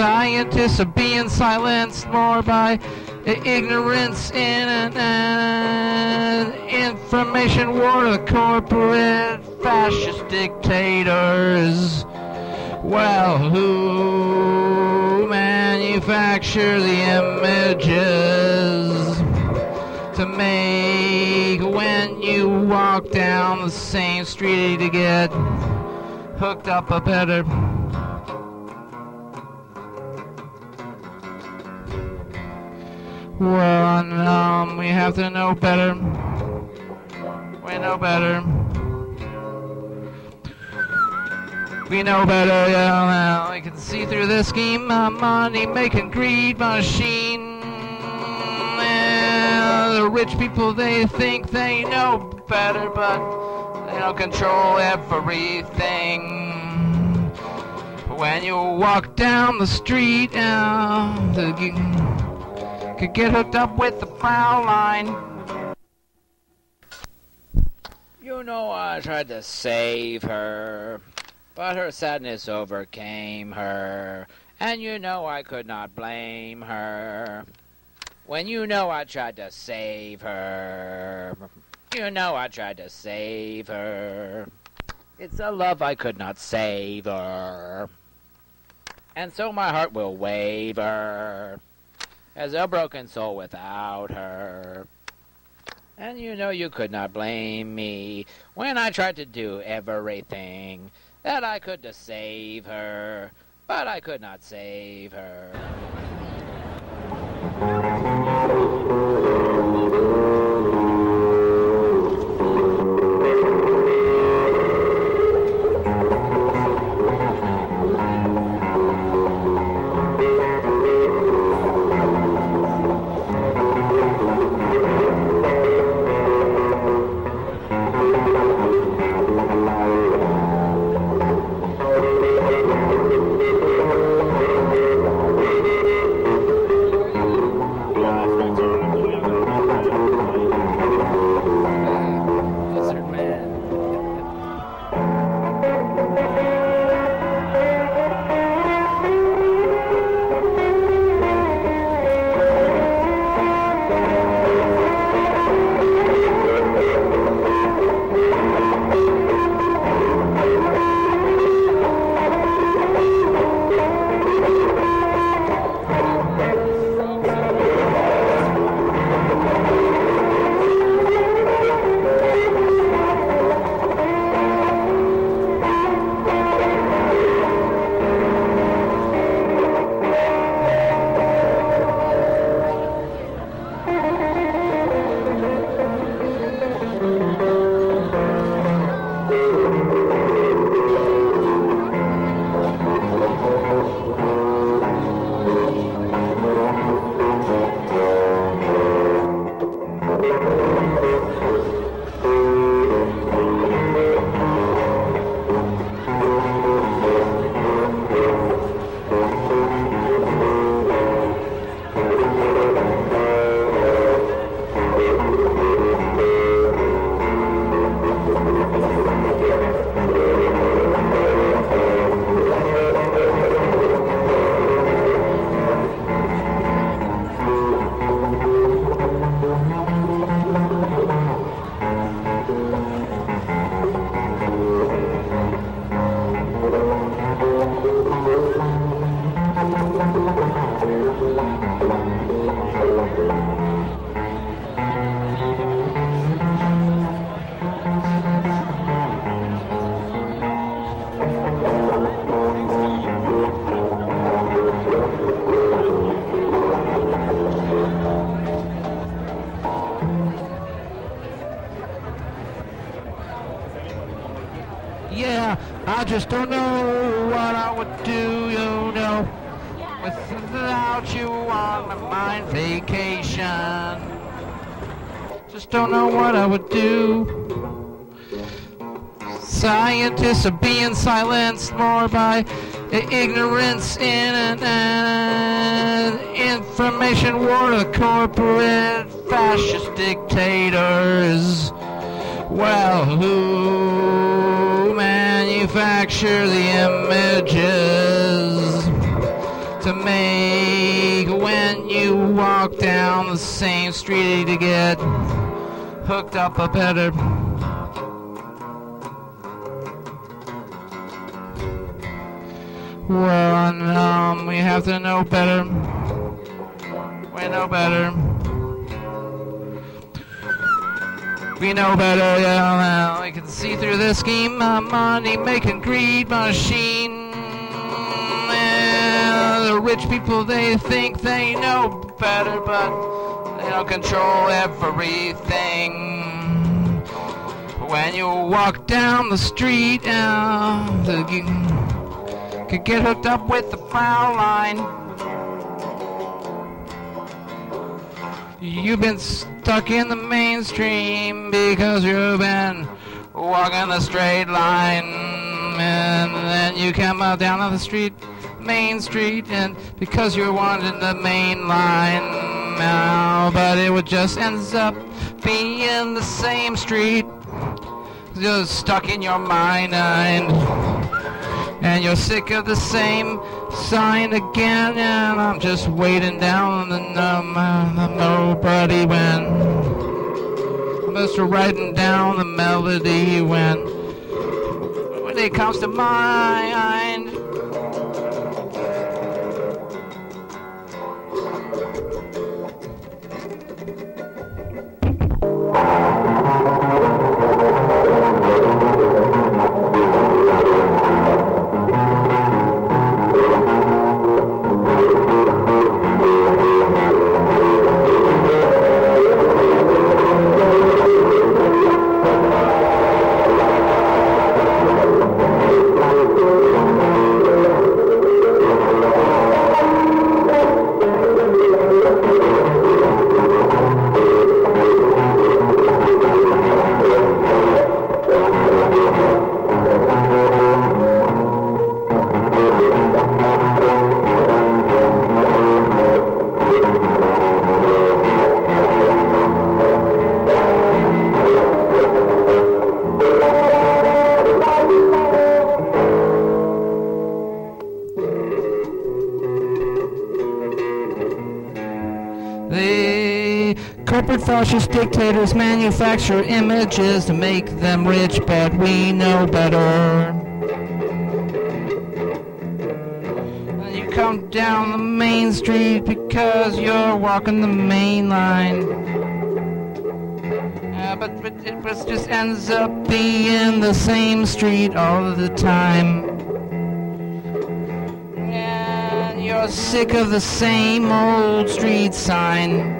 Scientists are being silenced more by ignorance in an information war. of corporate fascist dictators. Well, who manufacture the images to make when you walk down the same street to get hooked up a better? Well, um, we have to know better. We know better. We know better, yeah. We can see through this scheme, a money making greed machine. Yeah, the rich people, they think they know better, but they don't control everything. When you walk down the street, uh, the, could get hooked up with the foul line. You know, I tried to save her, but her sadness overcame her, and you know I could not blame her. When you know I tried to save her, you know I tried to save her. It's a love I could not save her, and so my heart will waver as a broken soul without her. And you know you could not blame me when I tried to do everything that I could to save her, but I could not save her. Just don't know what I would do, you know, without you on my mind vacation. Just don't know what I would do. Scientists are being silenced more by ignorance in an information war. The corporate fascist dictators. Well, who manufacture the images to make when you walk down the same street to get hooked up a better. Well, um, we have to know better. We know better. We know better, yeah, well, we can see through the scheme, a money making greed machine. Yeah, the rich people, they think they know better, but they don't control everything. When you walk down the street, uh, you could get hooked up with the plow line. You've been stuck in the mainstream because you've been walking the straight line. And then you come out down on the street, Main Street, and because you're wanting the main line now, but it would just ends up being the same street, just stuck in your mind. And you're sick of the same sign again, and I'm just waiting down the number nobody when. I'm just writing down the melody when when it comes to mind. Fascist dictators manufacture images to make them rich, but we know better. And you come down the main street because you're walking the main line. Uh, but, but it was- just ends up being the same street all the time. And you're sick of the same old street sign.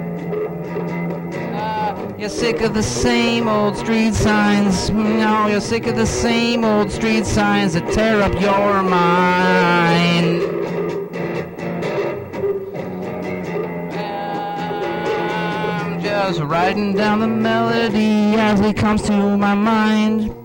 Sick of the same old street signs. No, you're sick of the same old street signs that tear up your mind. I'm just writing down the melody as it comes to my mind.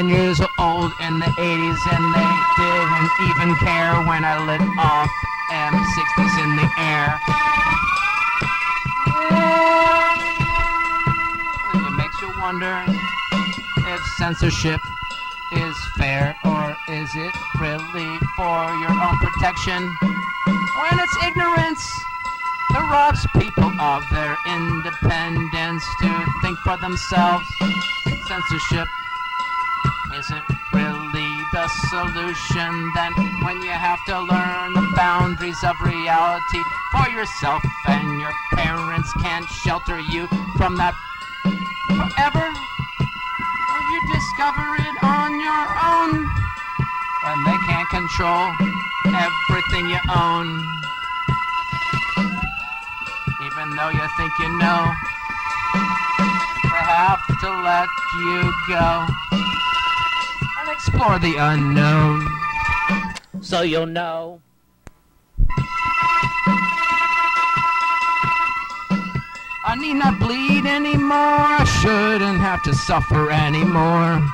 Nine years old in the 80s, and they didn't even care when I lit off M60s in the air. It makes you wonder if censorship is fair or is it really for your own protection? When it's ignorance that robs people of their independence to think for themselves, censorship isn't really the solution then when you have to learn the boundaries of reality for yourself and your parents can't shelter you from that forever. Or you discover it on your own when they can't control everything you own. Even though you think you know they have to let you go explore the unknown. So you'll know. I need not bleed anymore. I shouldn't have to suffer anymore.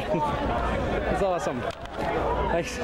That's awesome. Thanks.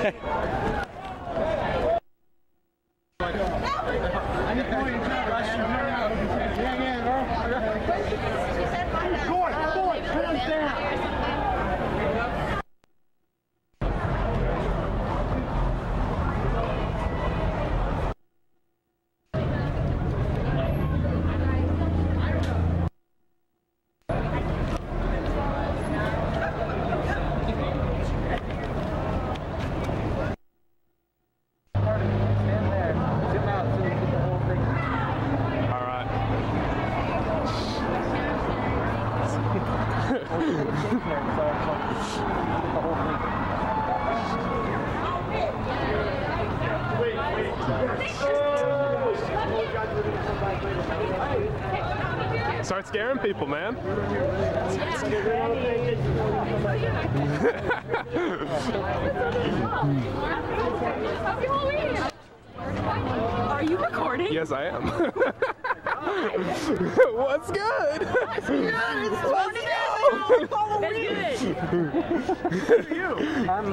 All right. Start scaring people, man. Are you recording? Yes, I am. What's good? That's good.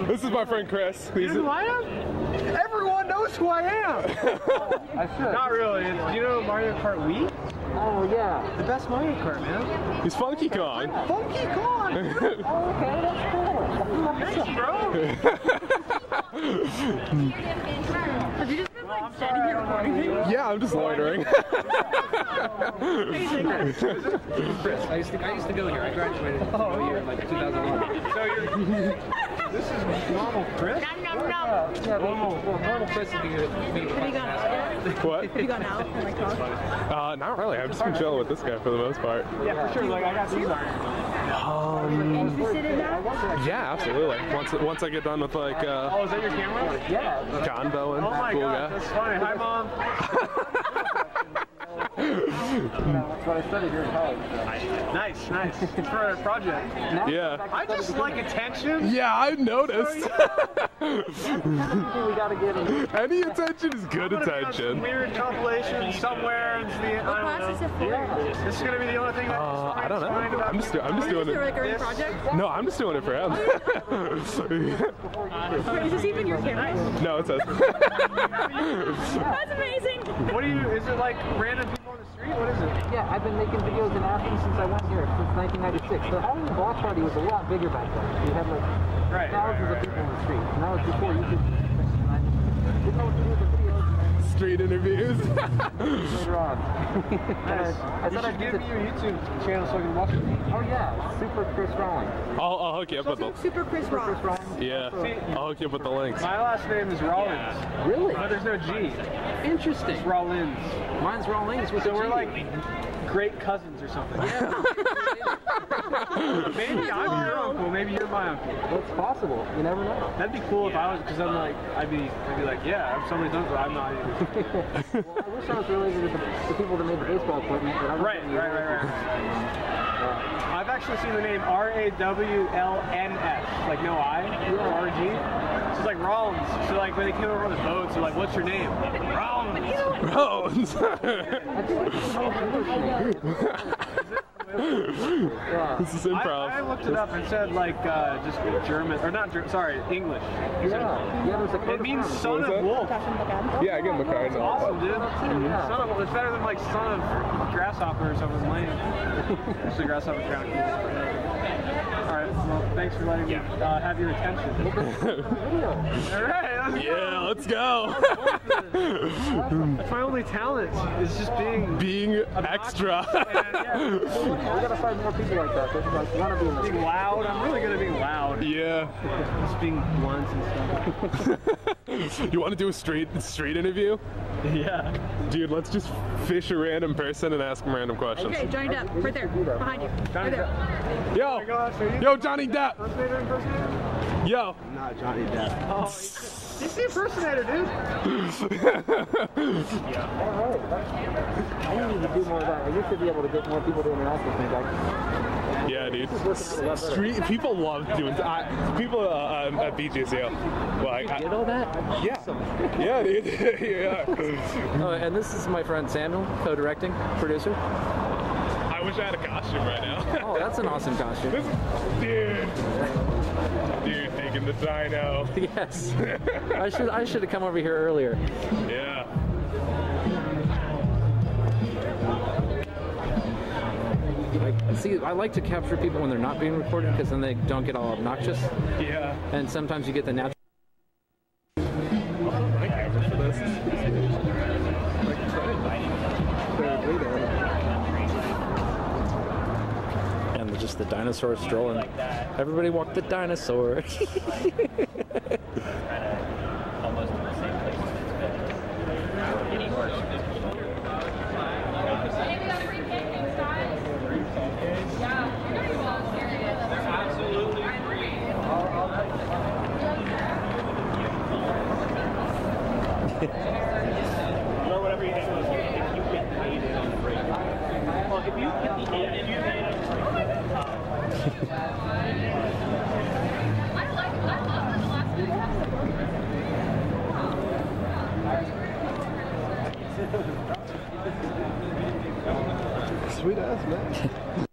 This is my friend Chris. He's who I am? Everyone knows who I am. I should. Not really. Do you know Mario Kart Wii? Oh yeah. The best Mario Kart, man. he's Funky Kong. Funky Kong. Oh, okay, that's cool. Thanks, bro. Have you just been like standing here recording me? Yeah, I'm just loitering. I used to I used to go here. I graduated oh, year like 2001. So you're this is normal Chris? Nom nom nom. Yeah, normal well, normal Chris would be a Have you gone out what? Have you gone out and like talked? Uh, not really. I've just been chilling with this guy for the most part. Yeah, for sure. Like I got these on. Um, You in now? yeah, absolutely. Once once I get done with like uh, Oh, is that your camera? Yeah. John Bowen, Oh my cool god, guy. that's funny. Hi, mom. That's what I studied here in college. Nice, nice. For a project. Yeah. I just like attention. Yeah, I noticed. we gotta get. Any attention is good I'm gonna be on some attention. Weird compilation somewhere. And the, What I class don't is know. it for? This is gonna be the only thing that. Uh, I don't know. I'm just do- I'm just doing this it. like a real project? No, I'm just doing it for him. Wait, is this even your camera? no, it says. That's amazing. What do you? Is it like random people on the street? What is it? Yeah, I've been making videos in Athens since I went here, since 1996. The Halloween block party was a lot bigger back then. You had like Right. thousands of people in the street. Now it's before you And Street interviews. and later on. Nice. I You thought should I'd give use me it. your YouTube channel so I can watch it. Oh yeah, Super Chris Rawlings. I'll, I'll hook you up with the. Super Chris Chris Rock. Rawlings. Yeah, I'll hook you up with the links. My last name is Rollins, Really? but there's no G. Interesting. It's Rollins. Mine's Rollins with So a we're like great cousins or something. maybe I'm your uncle. Maybe you're my uncle. That's possible. You never know. That'd be cool if I was, because I'm like, I'd be, I'd be like, yeah, I'm somebody's uncle. I'm not. Either. Well, I wish I was related to the, the people that made the baseball equipment, but I'm Right, right, right, right. I've actually seen the name R A W L N S, like no I, R G. So it's like Rollins. So like when they came over on the boats, they're like, "What's your name?" Rollins. Bones. Yeah. this is I, improv. I looked it up and said like uh, just German or not German, sorry, English. Yeah, yeah, there's a code It means son of was wolf. yeah, I get him a card. Awesome, dude. Yeah. Son of it's better than like son of grasshopper or something lame. Actually, grasshopper's kind of cool. Well, thanks for letting me uh, have your attention. All right, let's. Yeah, let's go. That's my only talent is just being Being extra. yeah, We gotta find more people like that. Like wanna be in being the loud. I'm really good at being loud. yeah. Just being blunt and stuff. You want to do a street street interview? Yeah. Dude, let's just fish a random person and ask them random questions. Okay, Johnny Depp, right there, behind you. Right there. Yo, oh gosh, are you yo, Johnny Depp. impersonator impersonator? Yo. Not Johnny Depp. Oh, he's the impersonator, dude. Alright. I need to do more of that. I used to be able to get more people to interact with me. Like, Yeah, dude. working out a. Street people love doing. I, people uh, um, at BGCO. Like, I, Did all that? yeah, yeah, dude. yeah. Oh, and this is my friend Samuel, co-directing, producer. I wish I had a costume right now. Oh, that's an awesome costume. This, dude, dude, taking the dino. yes. I should I should have come over here earlier. Yeah. Like, see, I like to capture people when they're not being recorded because then they don't get all obnoxious. Yeah. And sometimes you get the natural. My camera for this. And just the dinosaur strolling. Everybody walk the dinosaur. Or whatever you hit. If you get paid it on the break. Well, if you hit the eight, if you made it. Sweet man.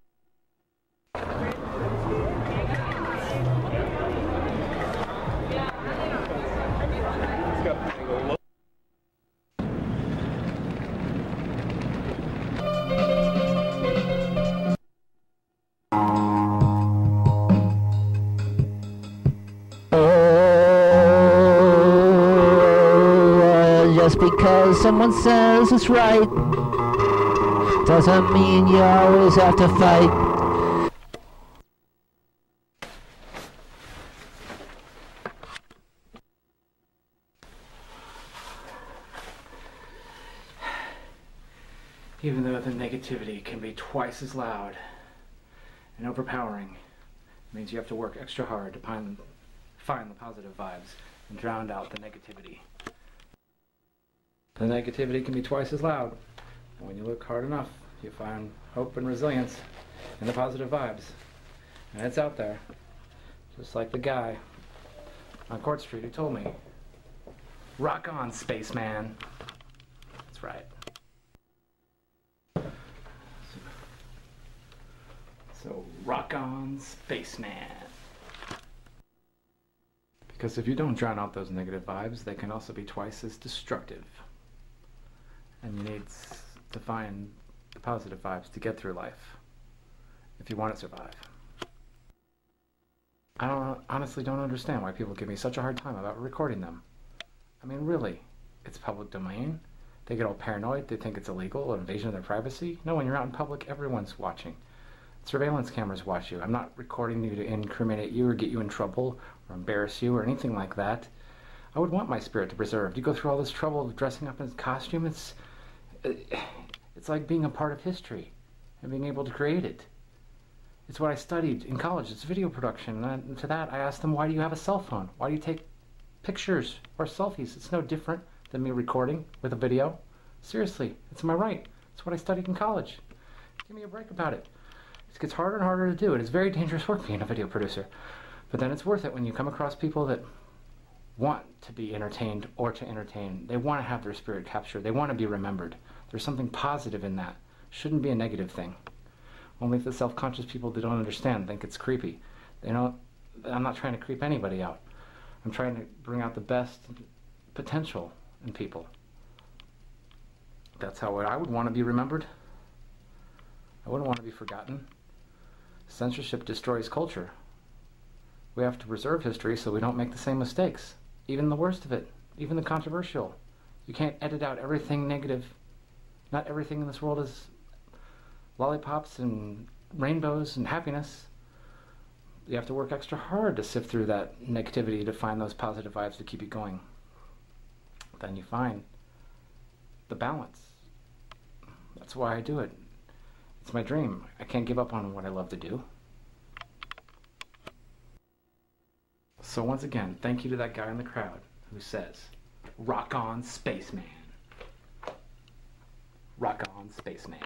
Just because someone says it's right doesn't mean you always have to fight. Even though the negativity can be twice as loud and overpowering, it means you have to work extra hard to find, find the positive vibes and drown out the negativity. The negativity can be twice as loud. And when you look hard enough, you find hope and resilience in the positive vibes. And it's out there. Just like the guy on Court Street who told me, Rock on, spaceman. That's right. So, rock on, spaceman. Because if you don't drown out those negative vibes, they can also be twice as destructive. And you need to find the positive vibes to get through life if you want to survive. I don't honestly don't understand why people give me such a hard time about recording them. I mean, really, it's public domain. They get all paranoid. They think it's illegal, an invasion of their privacy. No, when you're out in public, everyone's watching. Surveillance cameras watch you. I'm not recording you to incriminate you or get you in trouble or embarrass you or anything like that. I would want my spirit to preserve. You go through all this trouble of dressing up in a costume. It's uh, it's like being a part of history and being able to create it. It's what I studied in college. It's video production. And to that, I asked them, why do you have a cell phone? Why do you take pictures or selfies? It's no different than me recording with a video. Seriously, it's my right. It's what I studied in college. Give me a break about it. It gets harder and harder to do. It is very dangerous work being a video producer. But then it's worth it when you come across people that want to be entertained or to entertain. They want to have their spirit captured. They want to be remembered. There's something positive in that. Shouldn't be a negative thing. Only the self-conscious people that don't understand think it's creepy. They don't. I'm not trying to creep anybody out. I'm trying to bring out the best potential in people. That's how I would want to be remembered. I wouldn't want to be forgotten. Censorship destroys culture. We have to preserve history so we don't make the same mistakes. Even the worst of it, even the controversial. You can't edit out everything negative. Not everything in this world is lollipops and rainbows and happiness. You have to work extra hard to sift through that negativity to find those positive vibes to keep you going. Then you find the balance. That's why I do it. It's my dream. I can't give up on what I love to do. So once again, thank you to that guy in the crowd who says, Rock on, spaceman. Rock on, spaceman.